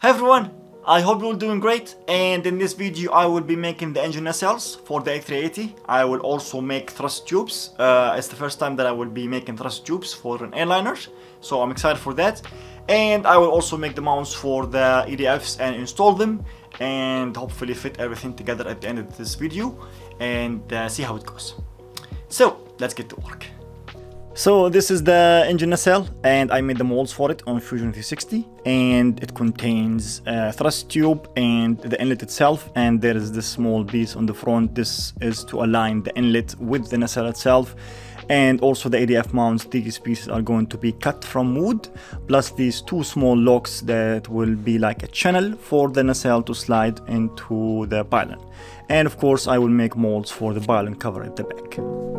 Hi everyone, I hope you're doing great and in this video I will be making the engine nacelles for the A380. I will also make thrust tubes. Uh, it's the first time that I will be making thrust tubes for an airliner, so I'm excited for that. And I will also make the mounts for the EDFs and install them and hopefully fit everything together at the end of this video and uh, see how it goes. So let's get to work. So this is the engine nacelle and I made the molds for it on Fusion 360 and it contains a thrust tube and the inlet itself and there is this small piece on the front. This is to align the inlet with the nacelle itself and also the EDF mounts these pieces are going to be cut from wood plus these two small locks that will be like a channel for the nacelle to slide into the pylon and of course I will make molds for the pylon cover at the back.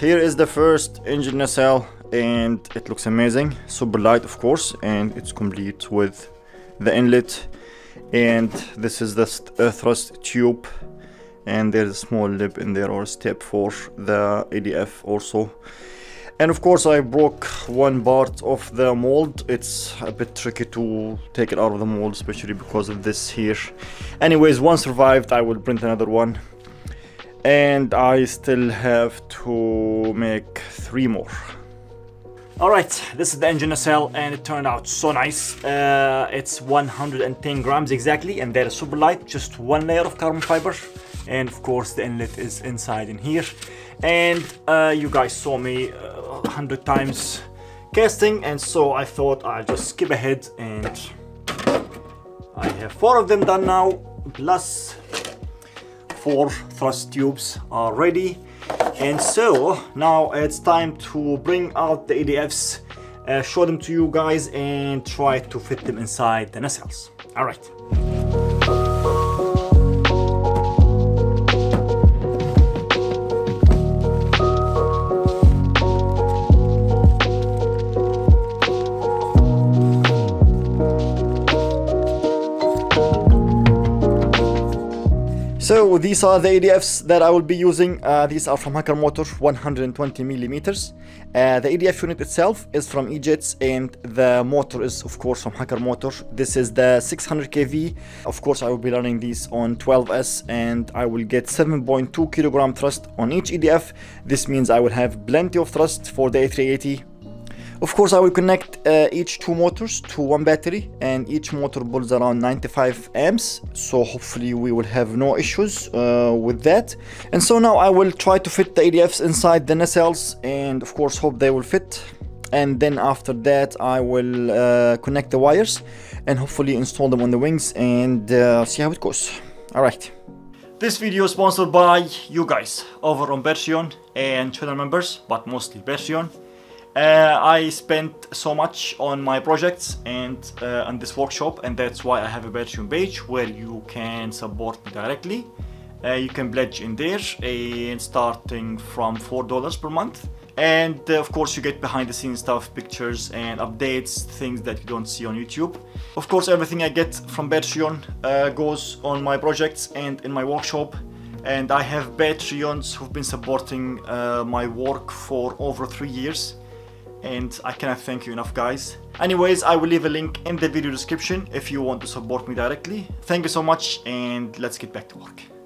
Here is the first engine nacelle and it looks amazing. Super light of course and it's complete with the inlet and this is the uh, thrust tube and there's a small lip in there or step for the EDF also. And of course I broke one part of the mold. It's a bit tricky to take it out of the mold especially because of this here. Anyways, one survived, I will print another one and I still have to make three more Alright, this is the engine nacelle and it turned out so nice. Uh, it's 110 grams exactly and they're super light, just one layer of carbon fiber. And of course the inlet is inside in here. And uh, you guys saw me uh, 100 times casting and so I thought I'll just skip ahead and I have four of them done now plus four thrust tubes are ready. And so now it's time to bring out the EDFs uh, show them to you guys and try to fit them inside the nacelles. All right So these are the EDFs that I will be using. Uh, these are from Hacker Motor 120 millimeters. Uh, the EDF unit itself is from EJets and the motor is of course from Hacker Motor. This is the 600 kV. Of course I will be running these on 12S and I will get 7.2 kilogram thrust on each EDF. This means I will have plenty of thrust for the A380 of course, I will connect uh, each two motors to one battery and each motor pulls around 95 amps. So hopefully we will have no issues uh, with that. And so now I will try to fit the EDFs inside the nacelles and of course hope they will fit. And then after that I will uh, connect the wires and hopefully install them on the wings and uh, see how it goes. Alright. This video is sponsored by you guys over on Patreon and channel members, but mostly Patreon. Uh, I spent so much on my projects and uh, on this workshop and that's why I have a Patreon page where you can support me directly. Uh, you can pledge in there and starting from $4 per month. And uh, of course you get behind the scenes stuff, pictures and updates, things that you don't see on YouTube. Of course everything I get from Patreon uh, goes on my projects and in my workshop and I have Patreons who've been supporting uh, my work for over three years and I cannot thank you enough guys. Anyways, I will leave a link in the video description if you want to support me directly. Thank you so much and let's get back to work.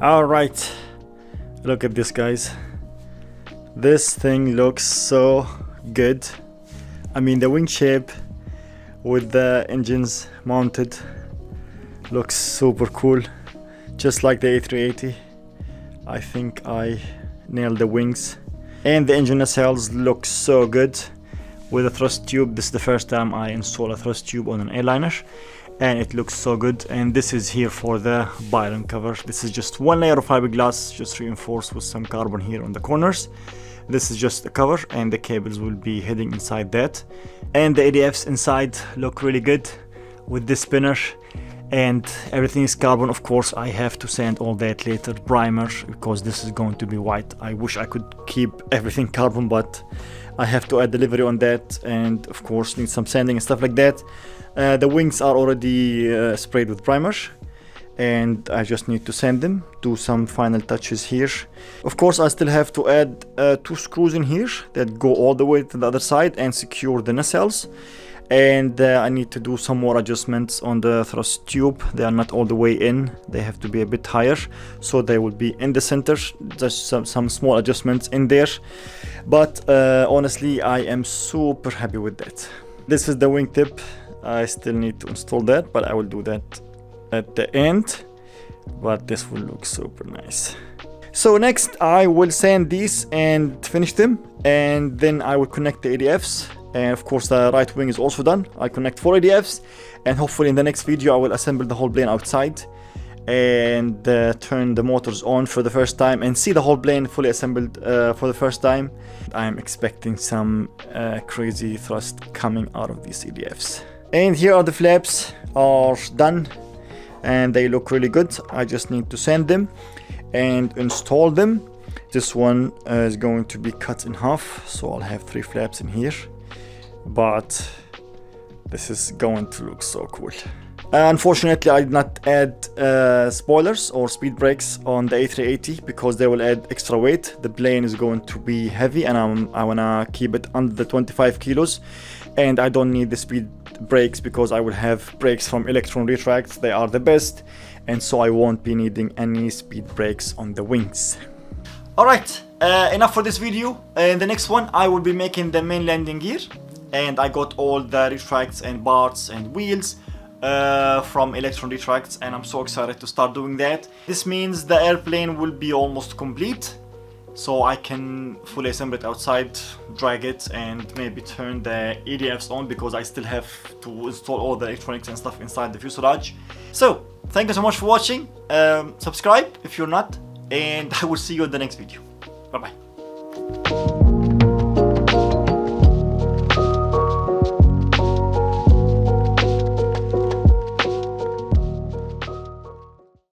Alright, look at this guys. This thing looks so good. I mean the wing shape with the engines mounted looks super cool. Just like the A380 I think I nailed the wings. And the engine nacelles look so good. With a thrust tube this is the first time I install a thrust tube on an airliner and it looks so good. And this is here for the pylon cover. This is just one layer of fiberglass just reinforced with some carbon here on the corners. This is just the cover and the cables will be heading inside that. And the EDFs inside look really good with this spinner and everything is carbon of course. I have to sand all that later. Primer because this is going to be white. I wish I could keep everything carbon but I have to add delivery on that. And of course need some sanding and stuff like that. Uh, the wings are already uh, sprayed with primer. And I just need to sand them. Do some final touches here. Of course I still have to add uh, two screws in here that go all the way to the other side and secure the nacelles and uh, I need to do some more adjustments on the thrust tube. They are not all the way in. They have to be a bit higher. So they will be in the center. Just some, some small adjustments in there. But uh, honestly I am super happy with that. This is the wingtip I still need to install that but I will do that at the end. But this will look super nice. So next I will sand these and finish them. And then I will connect the EDFs and of course the right wing is also done. I connect four EDFs and hopefully in the next video I will assemble the whole plane outside and uh, turn the motors on for the first time and see the whole plane fully assembled uh, for the first time. I'm expecting some uh, crazy thrust coming out of these EDFs and here are the flaps are done and they look really good. I just need to sand them and install them. This one is going to be cut in half so I'll have three flaps in here but this is going to look so cool. Unfortunately, I did not add uh, spoilers or speed brakes on the A380 because they will add extra weight. The plane is going to be heavy and I'm, I wanna keep it under the 25 kilos and I don't need the speed brakes because I will have brakes from Electron Retracts. They are the best and so I won't be needing any speed brakes on the wings. Alright, uh, enough for this video. Uh, in the next one I will be making the main landing gear and I got all the retracts and bars and wheels uh, from Electron Retracts and I'm so excited to start doing that. This means the airplane will be almost complete so I can fully assemble it outside, drag it and maybe turn the EDFs on because I still have to install all the electronics and stuff inside the fuselage. So, thank you so much for watching, um, subscribe if you're not and I will see you in the next video. Bye bye.